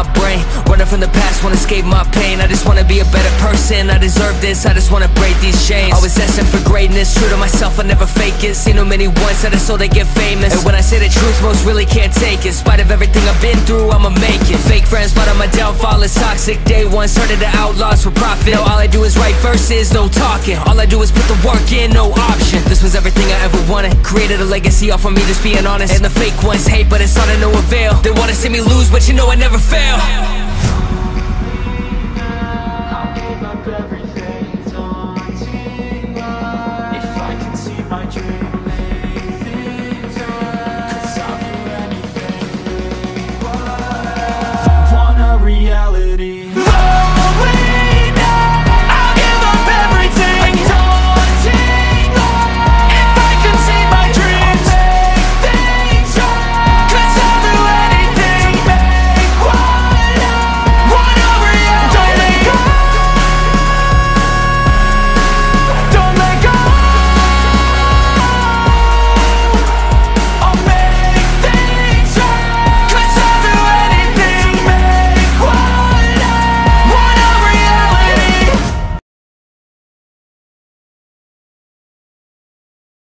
my brain. Running from the past, wanna escape my pain. I just wanna be a better person, I deserve this I just wanna break these chains. Always asking for greatness, true to myself, I never fake it. Seen too many once that are so they get famous. And when I say the truth, most really can't take it. In spite of everything I've been through, I'ma make it. Fake my downfall is toxic. Day one, started the outlaws for profit. Now all I do is write verses, no talking. All I do is put the work in, no option. This was everything I ever wanted. Created a legacy off of me, just being honest. And the fake ones hate, but it's all to no avail. They wanna see me lose, but you know I never fail